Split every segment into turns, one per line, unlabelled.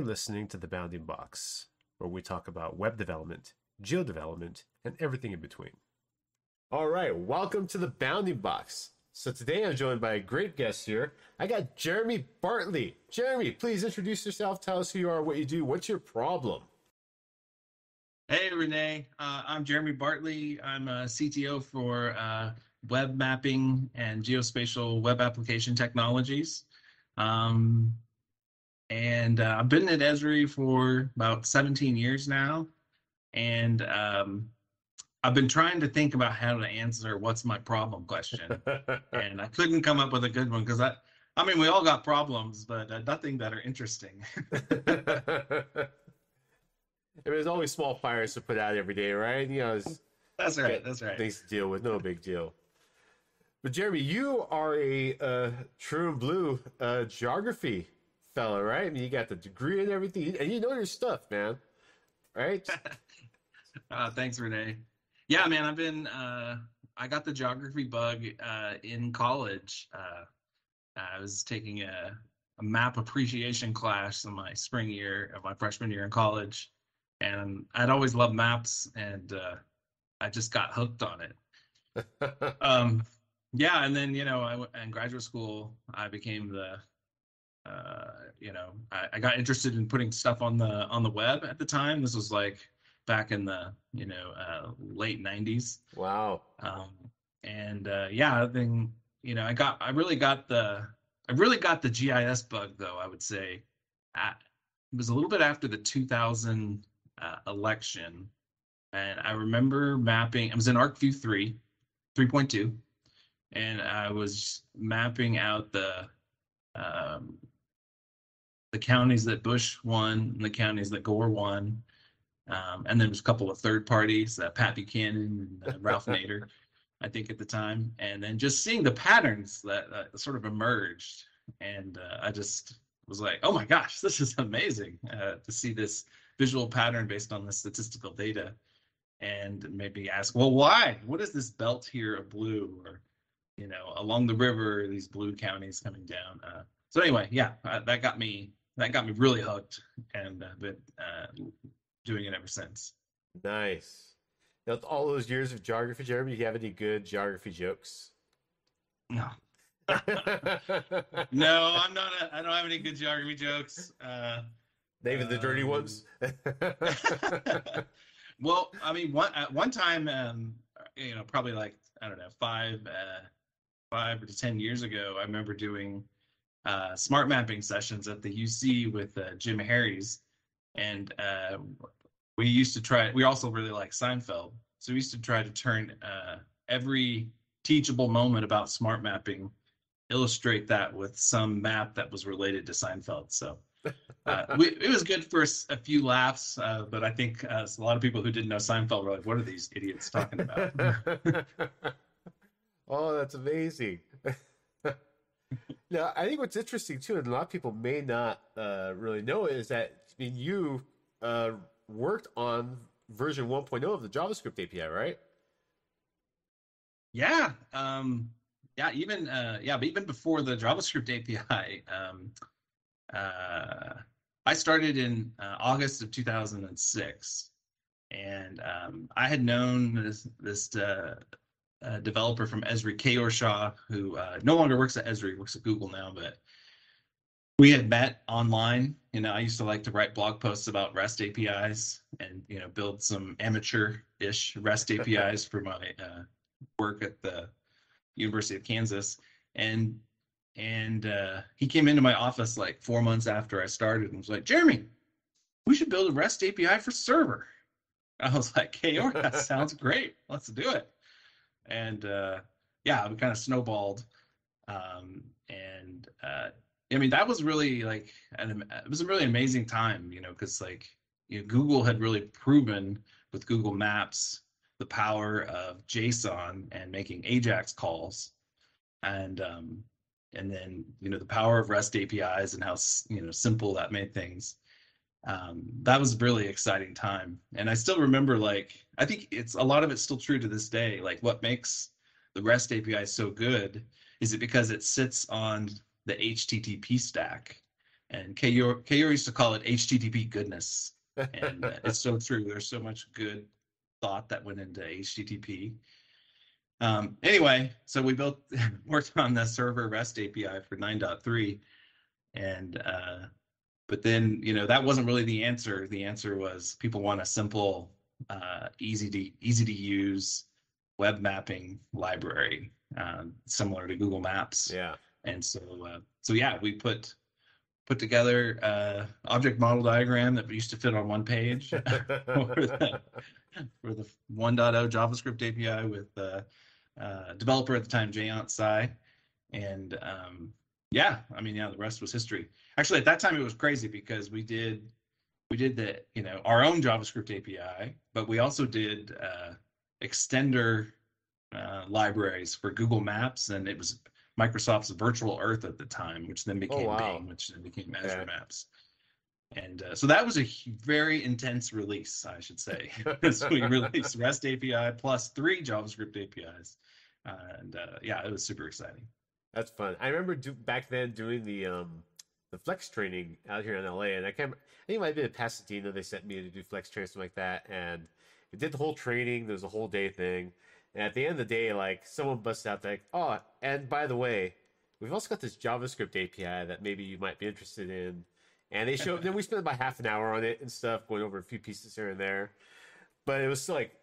You're listening to The Bounding Box, where we talk about web development, geo development, and everything in between. All right, welcome to The Bounding Box. So today I'm joined by a great guest here. I got Jeremy Bartley. Jeremy, please introduce yourself. Tell us who you are, what you do, what's your problem.
Hey, Rene. Uh, I'm Jeremy Bartley. I'm a CTO for uh, web mapping and geospatial web application technologies. Um, and uh, I've been at Esri for about 17 years now. And um, I've been trying to think about how to answer what's my problem question. and I couldn't come up with a good one because I, I mean, we all got problems, but uh, nothing that are interesting.
There's always small fires to put out every day, right? You know,
that's right. That's right.
Things to deal with, no big deal. But Jeremy, you are a uh, true blue uh, geography fellow, right? I mean, you got the degree and everything, and you know your stuff, man. Right?
uh, thanks, Rene. Yeah, man, I've been. Uh, I got the geography bug uh, in college. Uh, I was taking a, a map appreciation class in my spring year of my freshman year in college, and I'd always loved maps, and uh, I just got hooked on it. um, yeah, and then you know, I went in graduate school, I became the, uh, you know, I, I got interested in putting stuff on the on the web at the time. This was like back in the you know uh, late '90s.
Wow.
Um, and uh, yeah, then you know, I got I really got the I really got the GIS bug though. I would say, at, it was a little bit after the 2000 uh, election, and I remember mapping. I was in ArcView three, 3.2 and I was mapping out the um, the counties that Bush won and the counties that Gore won. Um, and then there's a couple of third parties, uh, Pat Buchanan and uh, Ralph Nader, I think at the time. And then just seeing the patterns that uh, sort of emerged. And uh, I just was like, oh my gosh, this is amazing uh, to see this visual pattern based on the statistical data. And maybe ask, well, why? What is this belt here of blue? Or you know, along the river, these blue counties coming down. Uh, so anyway, yeah, uh, that got me that got me really hooked, and I've been uh, doing it ever since.
Nice. Now, all those years of geography, Jeremy, do you have any good geography jokes?
No. no, I'm not. A, I don't have any good geography jokes. Uh,
the dirty um, ones.
well, I mean, one at one time, um, you know, probably like I don't know, five, uh, five to ten years ago, I remember doing uh, smart mapping sessions at the UC with uh, Jim Herries, and uh, we used to try. We also really like Seinfeld, so we used to try to turn uh, every teachable moment about smart mapping, illustrate that with some map that was related to Seinfeld. So. Uh, we, it was good for a few laughs, uh, but I think uh, a lot of people who didn't know Seinfeld were like, "What are these idiots talking about?"
Oh, that's amazing. Now, I think what's interesting too, and a lot of people may not uh, really know, is that I mean you uh, worked on version 1.0 of the JavaScript API, right?
Yeah, um, yeah, even uh, yeah, but even before the JavaScript API, um, uh, I started in uh, August of 2006, and um, I had known this this uh, a developer from Esri, Keyur Shah, who uh, no longer works at Esri, works at Google now, but we had met online. You know, I used to like to write blog posts about REST APIs and you know build some amateur-ish REST APIs for my uh, work at the University of Kansas, and and uh, he came into my office like four months after I started and was like, Jeremy, we should build a REST API for server. I was like, Keyur, that sounds great. Let's do it and uh, yeah, we kind of snowballed. Um, and uh, I mean, that was really like, an, it was a really amazing time, you know, because like you know, Google had really proven with Google Maps the power of JSON and making AJAX calls, and um, and then you know the power of REST APIs and how you know simple that made things. Um, that was a really exciting time, and I still remember like I think it's a lot of it's still true to this day. Like what makes the REST API so good is it because it sits on the HTTP stack. and Keyur used to call it HTTP goodness, and uh, it's so true. There's so much good thought that went into HTTP. Um, anyway, so we built worked on the server REST API for 9.3, and uh, but then you know that wasn't really the answer. The answer was people want a simple, uh, easy to easy to use web mapping library, uh, similar to Google Maps.
Yeah.
And so uh, so yeah, we put put together uh, object model diagram that used to fit on one page for, the, for the 1.0 JavaScript API with uh, uh, developer at the time, Jayant Sai. And um, yeah, I mean, yeah, the rest was history. Actually, at that time, it was crazy because we did we did the you know our own JavaScript API, but we also did uh, extender uh, libraries for Google Maps, and it was Microsoft's Virtual Earth at the time, which then oh, became oh, wow. Bing, which then became Azure yeah. Maps. And uh, so that was a very intense release, I should say. so we released REST API plus three JavaScript APIs, uh, and uh, yeah, it was super exciting.
That's fun. I remember do, back then doing the um, the flex training out here in LA, and I can't. I think it might have been Pasadena. They sent me to do flex training, something like that, and we did the whole training. There was a whole day thing, and at the end of the day, like someone busted out like, oh, and by the way, we've also got this JavaScript API that maybe you might be interested in. And they showed then we spent about half an hour on it and stuff, going over a few pieces here and there. But it was still like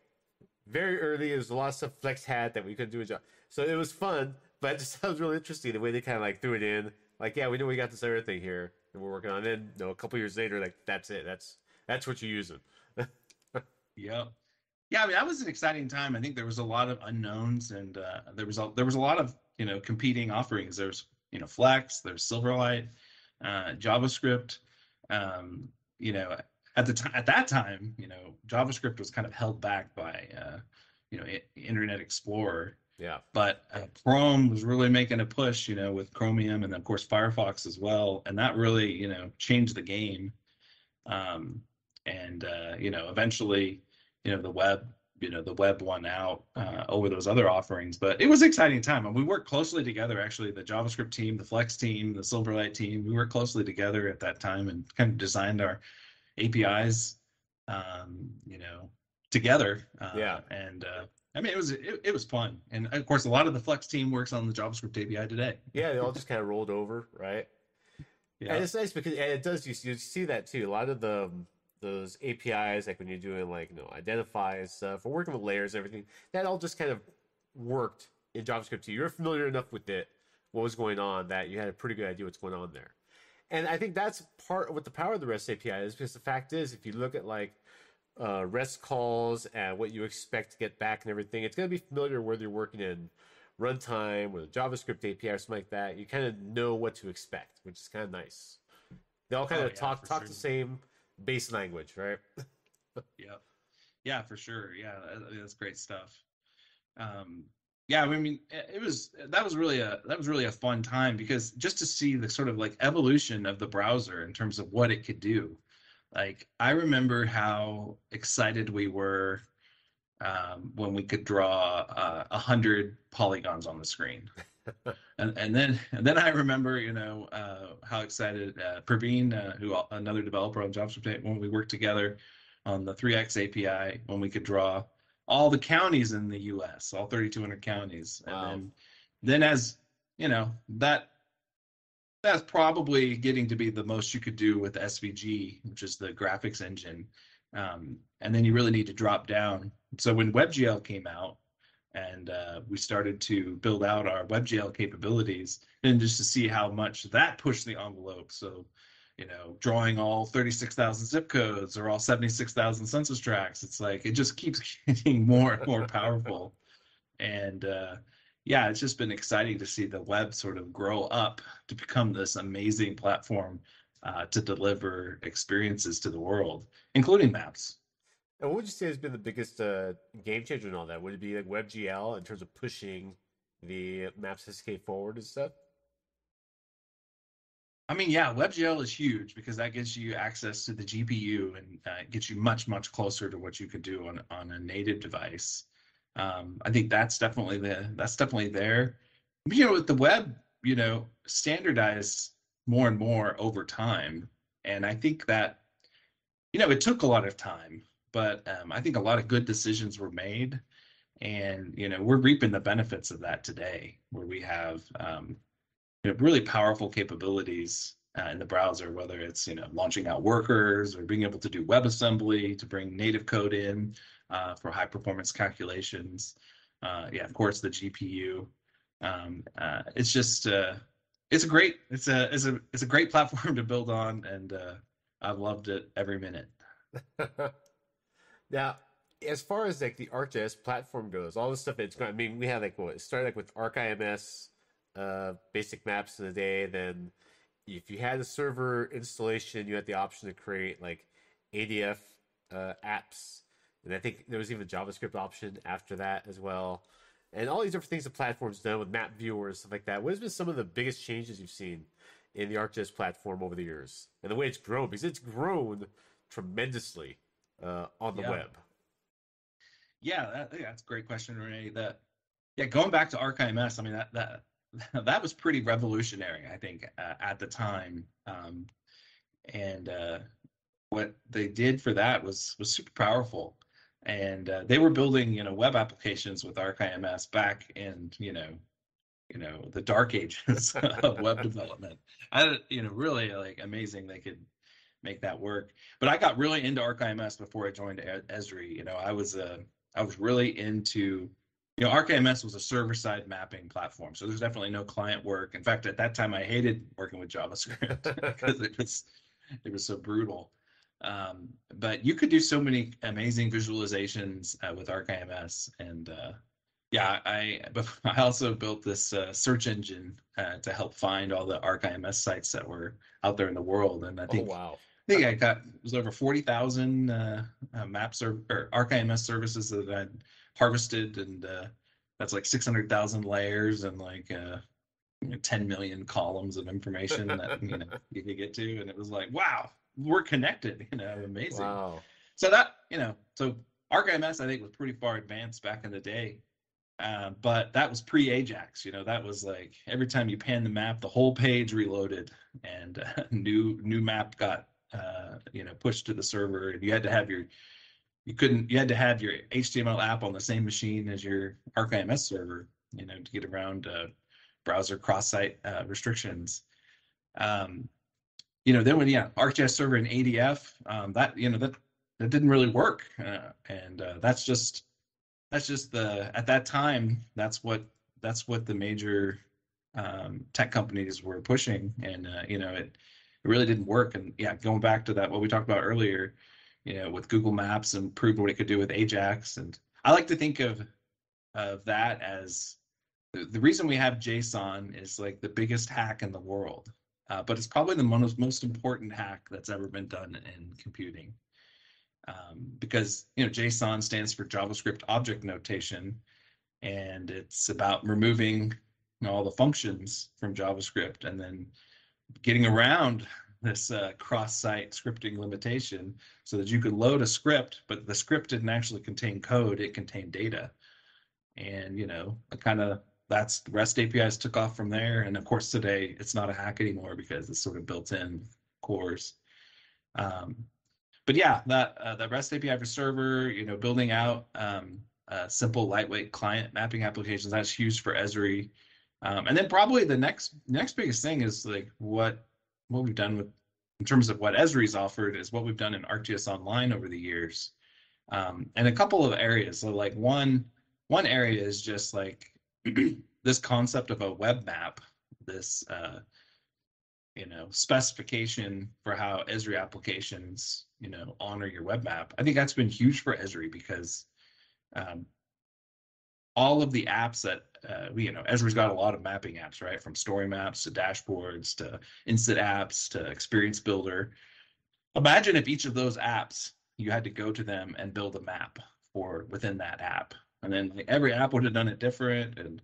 very early. There was a lot of stuff Flex had that we couldn't do a job. So it was fun, but it just sounds really interesting the way they kind of like threw it in. Like, yeah, we know we got this other thing here and we're working on it. And you know, a couple years later, like that's it. That's that's what you're using.
yep yeah, I mean that was an exciting time. I think there was a lot of unknowns, and uh, there was a, there was a lot of you know competing offerings. There's you know Flex, there's Silverlight, uh, JavaScript. Um, you know, at the time at that time, you know, JavaScript was kind of held back by uh, you know Internet Explorer.
Yeah.
But uh, Chrome was really making a push, you know, with Chromium and of course Firefox as well, and that really you know changed the game. Um, and uh, you know, eventually you know the web you know the web won out uh, over those other offerings but it was an exciting time and we worked closely together actually the javascript team the flex team the silverlight team we worked closely together at that time and kind of designed our apis um, you know together
uh, yeah
and uh, I mean, it was it, it was fun, and of course, a lot of the Flex team works on the JavaScript API today.
Yeah, they all just kind of rolled over, right? Yeah, and it's nice because it does. You see, you see that too. A lot of the um, those APIs, like when you're doing like you know identify stuff or working with layers and everything, that all just kind of worked in JavaScript too. You're familiar enough with it, what was going on, that you had a pretty good idea what's going on there. And I think that's part of what the power of the REST API is, because the fact is, if you look at like uh, REST calls and what you expect to get back and everything, it's going to be familiar whether you're working in runtime with a JavaScript API or something like that. You kind of know what to expect, which is kind of nice. They all kind oh, of yeah, talk talk sure. the same base language, right?
yeah, yeah, for sure. Yeah, that's great stuff. Um, yeah, I mean, it was that was really a that was really a fun time because just to see the sort of like evolution of the browser in terms of what it could do. Like I remember how excited we were um, when we could draw uh, a uh, hundred polygons on the screen. and, and then and then I remember, you know, uh, how excited uh, Praveen, uh, who another developer on JavaScript, when we worked together on the 3x API, when we could draw all the counties in the U.S., all 3,200 counties, wow. and then then as you know that that's probably getting to be the most you could do with SVG, which is the graphics engine. Um, and then you really need to drop down. So when WebGL came out, and uh, we started to build out our WebGL capabilities and just to see how much that pushed the envelope. So, you know, drawing all 36,000 zip codes or all 76,000 census tracts, it's like it just keeps getting more and more powerful. And uh, yeah, it's just been exciting to see the web sort of grow up to become this amazing platform uh, to deliver experiences to the world, including maps.
And what would you say has been the biggest uh, game changer in all that? Would it be like WebGL in terms of pushing the Maps SDK forward and stuff?
I mean, yeah, WebGL is huge because that gives you access to the GPU and uh, gets you much, much closer to what you could do on on a native device. Um, I think that's definitely the that's definitely there. You know, with the web, you know, standardized more and more over time. And I think that, you know, it took a lot of time, but um, I think a lot of good decisions were made. And, you know, we're reaping the benefits of that today, where we have um, you know, really powerful capabilities uh, in the browser, whether it's, you know, launching out workers or being able to do WebAssembly to bring native code in uh, for high performance calculations. Uh, yeah, of course, the GPU. Um, uh, it's just, uh, it's a great it's a it's a it's a great platform to build on and uh i've loved it every minute
now as far as like the arcgis platform goes all the stuff it's going i mean we had like what started like with ArcIMS, uh basic maps in the day then if you had a server installation you had the option to create like adf uh, apps and i think there was even a javascript option after that as well and all these different things the platform's done with map viewers, stuff like that. What has been some of the biggest changes you've seen in the ArcGIS platform over the years and the way it's grown? Because it's grown tremendously uh, on the
yeah.
web.
Yeah, that, yeah, that's a great question, Rene. That yeah, going back to ArcIMS, I mean that that that was pretty revolutionary, I think, uh, at the time. Um, and uh, what they did for that was was super powerful and uh, they were building you know web applications with ArcIMS back in you know you know the dark ages of web development. I you know really like amazing they could make that work. But I got really into ArcIMS before I joined Esri. You know I was uh, I was really into you know ArcIMS was a server side mapping platform, so there's definitely no client work. In fact, at that time I hated working with JavaScript because it was it was so brutal. Um, but you could do so many amazing visualizations uh, with ArcIMS. And uh, yeah, I I also built this uh, search engine uh, to help find all the ArcIMS sites that were out there in the world. And I oh, think,
oh, wow.
I think I got, it was over 40,000 uh, uh, maps or, or ArcIMS services that I harvested. And that's like 600,000 layers and like, you know, 10 million columns of information that you know you could get to and it was like wow we're connected. You know, amazing.
Wow.
So that you know, so ArcIMS I think was pretty far advanced back in the day, uh, but that was pre Ajax. You know, that was like every time you pan the map, the whole page reloaded and uh, new new map got uh, you know pushed to the server, and you had to have your you couldn't you had to have your HTML app on the same machine as your ArcIMS server. You know, to get around uh, browser cross-site uh, restrictions. Um, you know, then when yeah, ArcGIS server and ADF, um, that you know that that didn't really work, uh, and uh, that's just that's just the at that time that's what that's what the major um, tech companies were pushing, and uh, you know it it really didn't work. And yeah, going back to that what we talked about earlier, you know, with Google Maps and proved what it could do with Ajax, and I like to think of of that as the, the reason we have JSON is like the biggest hack in the world uh, but it's probably the most, most important hack that's ever been done in computing. Um, because you know JSON stands for JavaScript Object Notation, and it's about removing you know, all the functions from JavaScript and then getting around this uh, cross-site scripting limitation so that you could load a script, but the script didn't actually contain code; it contained data. And you know, kind of that's REST APIs took off from there. And of course, today it's not a hack anymore because it's sort of built in, course. Um, but yeah, that uh, that REST API for server, you know, building out um, uh, simple, lightweight client mapping applications. That's huge for Esri. Um, and then probably the next next biggest thing is like what what we've done with in terms of what Esri's offered is what we've done in ArcGIS Online over the years. Um, and a couple of areas. So like one one area is just like this concept of a web map, this uh, you know specification for how Esri applications you know honor your web map. I think that's been huge for Esri because um, all of the apps that uh, you know Esri's got a lot of mapping apps, right? From story maps to dashboards to instant apps to experience builder. Imagine if each of those apps you had to go to them and build a map for within that app and then like, every app would have done it different and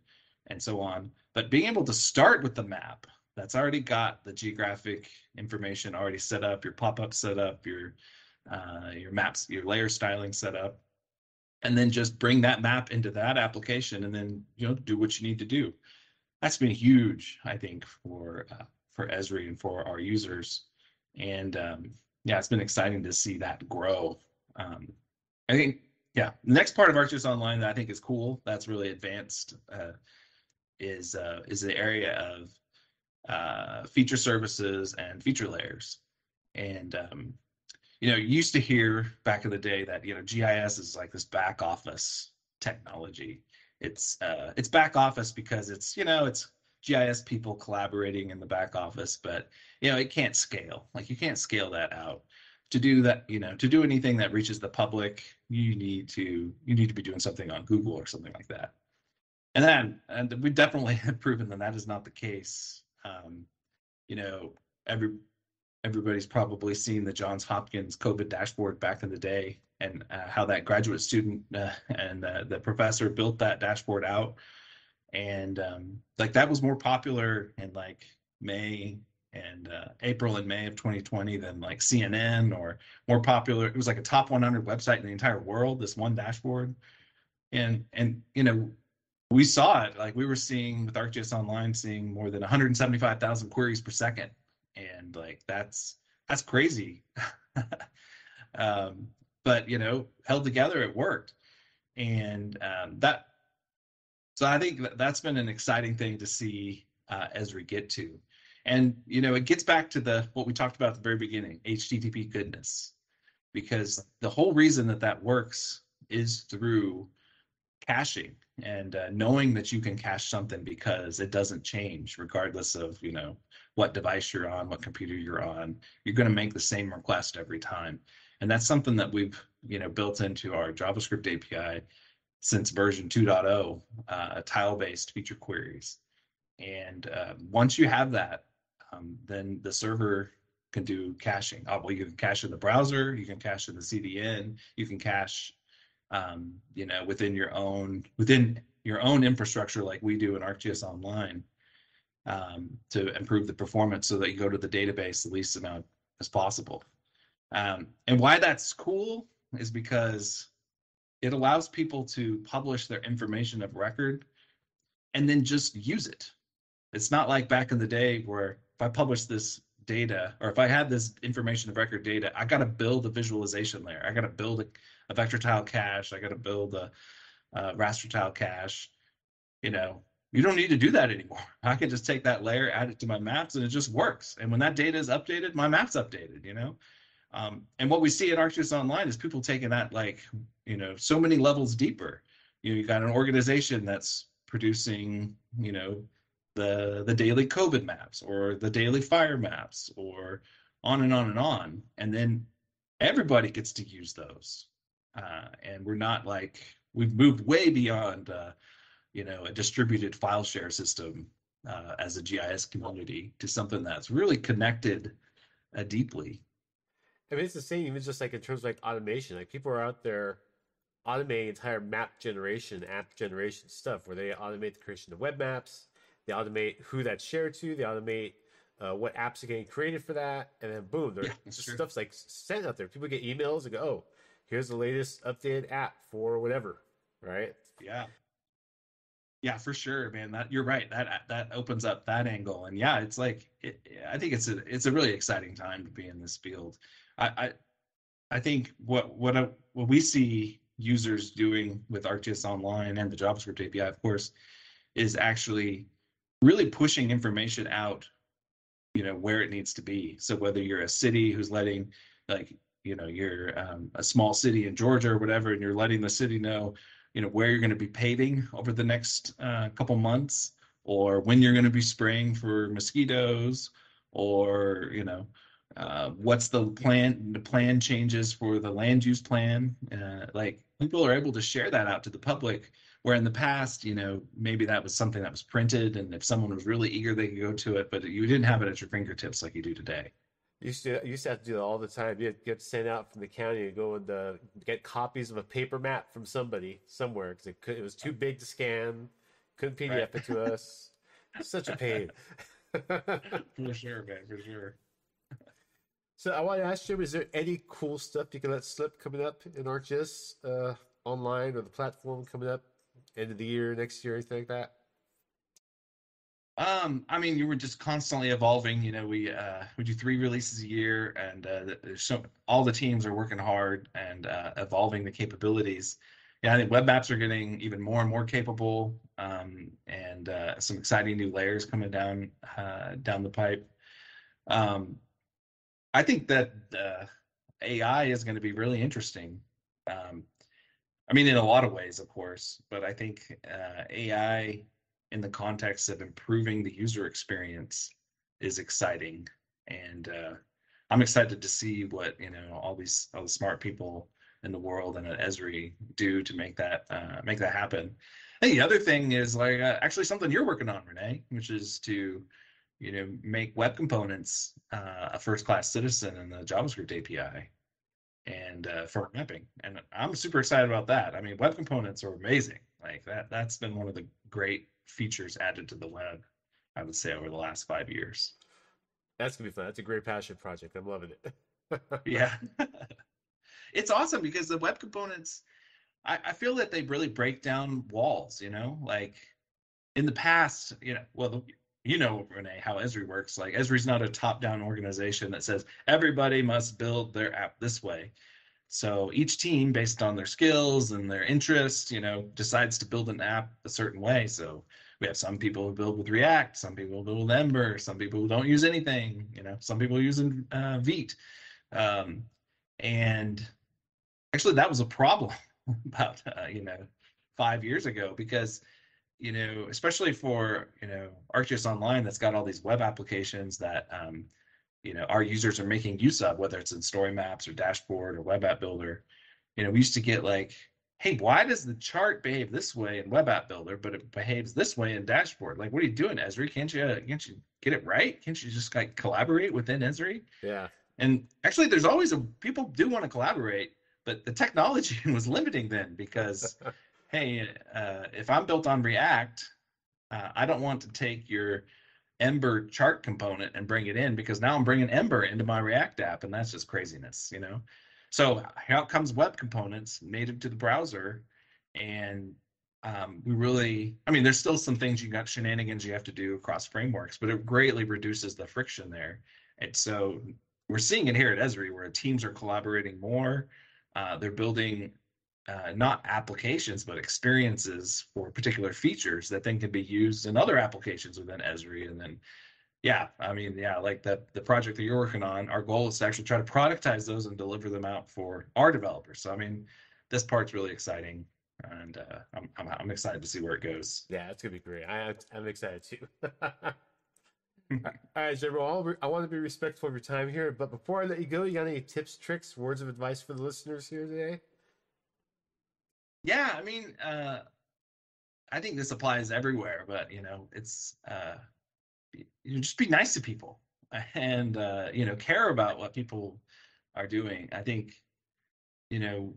and so on but being able to start with the map that's already got the geographic information already set up your pop-up set up your uh, your maps your layer styling set up and then just bring that map into that application and then you know do what you need to do that's been huge i think for uh, for Esri and for our users. And um, yeah, it's been exciting to see that grow. Um, I think yeah, the next part of ArcGIS Online that I think is cool, that's really advanced, uh, is uh, is the area of uh, feature services and feature layers. And um, you know, you used to hear back in the day that you know GIS is like this back office technology. It's uh, it's back office because it's you know it's GIS people collaborating in the back office, but you know it can't scale. Like you can't scale that out. To do that, you know, to do anything that reaches the public, you need to you need to be doing something on Google or something like that. And then, and we definitely have proven that that is not the case. Um, you know, every everybody's probably seen the Johns Hopkins COVID dashboard back in the day, and uh, how that graduate student uh, and uh, the professor built that dashboard out and um, like that was more popular in like May and uh, April and May of 2020 than like CNN or more popular. It was like a top 100 website in the entire world. This one dashboard, and and you know we saw it like we were seeing with ArcGIS Online, seeing more than 175,000 queries per second, and like that's that's crazy. um, but you know, held together, it worked, and um, that so I think that that's been an exciting thing to see uh, as we get to. And you know, it gets back to the what we talked about at the very beginning, HTTP goodness, because the whole reason that that works is through caching and uh, knowing that you can cache something because it doesn't change regardless of you know what device you're on, what computer you're on. You're going to make the same request every time, and that's something that we've you know built into our JavaScript API since version 2.0, uh, tile-based feature queries. And uh, once you have that, um, then the server can do caching. Uh, well, you can cache in the browser, you can cache in the CDN, you can cache, um, you know, within your own within your own infrastructure, like we do in ArcGIS Online, um, to improve the performance, so that you go to the database the least amount as possible. Um, and why that's cool is because it allows people to publish their information of record and then just use it. It's not like back in the day where if I publish this data or if I had this information of record data, I got to build a visualization layer. I got to build a, a, vector tile cache. I got to build a, a raster tile cache. You know, you don't need to do that anymore. I can just take that layer, add it to my maps, and it just works. And when that data is updated, my map's updated. You know, um, and what we see in ArcGIS Online is people taking that like, you know, so many levels deeper. You know, you got an organization that's producing, you know, the the daily COVID maps or the daily fire maps or on and on and on. And then everybody gets to use those. Uh, and we're not like we've moved way beyond uh, you know a distributed file share system uh, as a GIS community to something that's really connected uh, deeply
I mean, it's the same, even just like in terms of like automation. Like people are out there automating entire map generation, app generation stuff, where they automate the creation of web maps, they automate who that's shared to, they automate uh, what apps are getting created for that, and then boom, there's yeah, stuff's like sent out there. People get emails and go, "Oh, here's the latest updated app for whatever," right?
Yeah. Yeah, for sure, man. That you're right. That that opens up that angle, and yeah, it's like it, I think it's a it's a really exciting time to be in this field. I, I, I think what what I, what we see users doing with ArcGIS Online and the JavaScript API, of course, is actually really pushing information out, you know, where it needs to be. So whether you're a city who's letting, like, you know, you're um, a small city in Georgia or whatever, and you're letting the city know, you know, where you're going to be paving over the next uh, couple months, or when you're going to be spraying for mosquitoes, or you know, uh, what's the plan the plan changes for the land use plan uh, like people are able to share that out to the public where in the past you know maybe that was something that was printed and if someone was really eager they could go to it but you didn't have it at your fingertips like you do today
you used to, you used to have to do that all the time. You get sent out from the county and go and uh, get copies of a paper map from somebody somewhere because it, it was too big to scan, couldn't PDF right. it to us. Such a pain.
for sure, man, for sure.
So I want to ask you: Is there any cool stuff you can let slip coming up in ArcGIS uh, online or the platform coming up end of the year, next year, anything like that?
Um, I mean, you were just constantly evolving. You know, we uh, we do three releases a year, and uh, there's so all the teams are working hard and uh, evolving the capabilities. Yeah, I think web apps are getting even more and more capable, um, and uh, some exciting new layers coming down uh, down the pipe. Um, I think that uh, AI is going to be really interesting. Um, I mean, in a lot of ways, of course, but I think uh, AI in the context of improving the user experience is exciting, and uh, I'm excited to see what you know all these all the smart people in the world and at Esri do to make that uh, make that happen. And the other thing is like uh, actually something you're working on, Rene, which is to you know make web components uh, a first class citizen in the JavaScript API and uh, for mapping. And I'm super excited about that. I mean, web components are amazing. Like that, that's been one of the great features added to the web, I would say, over the last five years.
That's gonna be fun. That's a great passion project. I'm loving it.
yeah. it's awesome because the web components, I, I feel that they really break down walls, you know, like in the past, you know, well, the, you know, Rene, how Esri works. Like Esri's not a top-down organization that says everybody must build their app this way. So each team, based on their skills and their interests, you know, decides to build an app a certain way. So we have some people who build with React, some people build with Ember, some people who don't use anything, you know, some people using uh, Vite. Um, and actually, that was a problem about, uh, you know, five years ago because you know, especially for you know ArcGIS Online that's got all these web applications that um, you know our users are making use of, whether it's in Story Maps or Dashboard or Web App Builder. You know, we used to get like, hey, why does the chart behave this way in Web App Builder, but it behaves this way in Dashboard? Like, what are you doing, Esri? Can't you can't you get it right? Can't you just like collaborate within Esri?
Yeah.
And actually, there's always a people do want to collaborate, but the technology was limiting then because hey, uh, if I'm built on React, uh, I don't want to take your Ember chart component and bring it in because now I'm bringing Ember into my React app, and that's just craziness, you know. So out comes web components native to the browser, and um, we really, I mean, there's still some things you got shenanigans you have to do across frameworks, but it greatly reduces the friction there. And so we're seeing it here at Esri where teams are collaborating more. Uh, they're building uh, not applications, but experiences for particular features that then can be used in other applications within Esri. And then, yeah, I mean, yeah, like the the project that you're working on, our goal is to actually try to productize those and deliver them out for our developers. So, I mean, this part's really exciting, and uh, I'm, I'm, I'm excited to see where it goes.
Yeah, it's gonna be great. I I'm excited too. All right, Jeremy, I want to be respectful of your time here, but before I let you go, you got any tips, tricks, words of advice for the listeners here today?
Yeah, I mean, uh, I think this applies everywhere, but you know, it's uh, you know, just be nice to people and uh, you know care about what people are doing. I think you know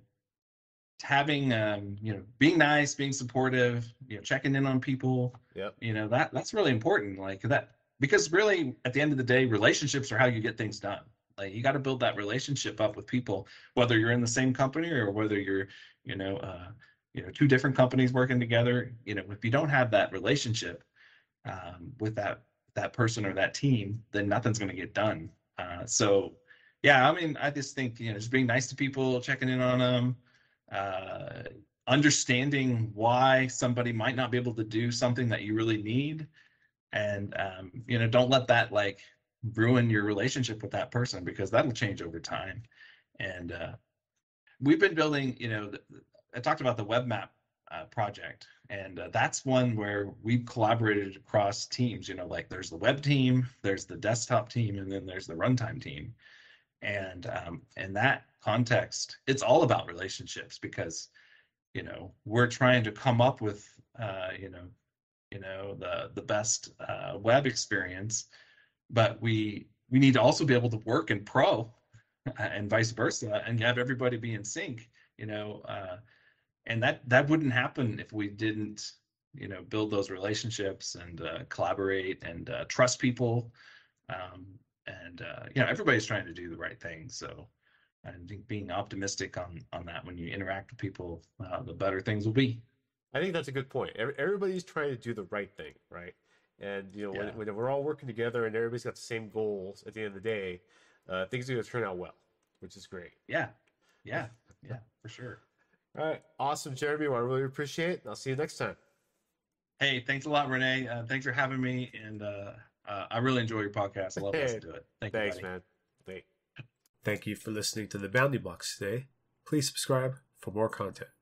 having um, you know being nice, being supportive, you know checking in on people.
Yeah,
you know that that's really important. Like that because really at the end of the day, relationships are how you get things done. Like you got to build that relationship up with people, whether you're in the same company or whether you're, you know, uh, you know, two different companies working together. You know, if you don't have that relationship um, with that that person or that team, then nothing's going to get done. Uh, so, yeah, I mean, I just think you know, just being nice to people, checking in on them, uh, understanding why somebody might not be able to do something that you really need, and um, you know, don't let that like ruin your relationship with that person because that'll change over time. And uh, we've been building, you know, I talked about the web map uh, project, and uh, that's one where we've collaborated across teams. You know, like there's the web team, there's the desktop team, and then there's the runtime team. And um, in that context, it's all about relationships because, you know, we're trying to come up with, uh, you know, you know, the the best uh, web experience but we we need to also be able to work in pro and vice versa and have everybody be in sync you know uh, and that that wouldn't happen if we didn't you know build those relationships and uh, collaborate and uh, trust people um, and uh, you know everybody's trying to do the right thing so i think being optimistic on on that when you interact with people uh, the better things will be.
I think that's a good point. Everybody's trying to do the right thing right? And you know,
Yeah.
when, when we're all working together and everybody's got the same goals at the end of the day, uh, things are going to turn out well, which is great.
Yeah. Yeah. Yeah, for sure.
All right, awesome, Jeremy. Well, I really appreciate it. I'll see you next time.
Hey, thanks a lot, Rene. Uh, thanks for having me. And uh, uh, I really enjoy your podcast. I love listening to it. Thank
Thanks,
you,
man. Thank. Thank you for listening to the Bounding Box today. Please subscribe for more content.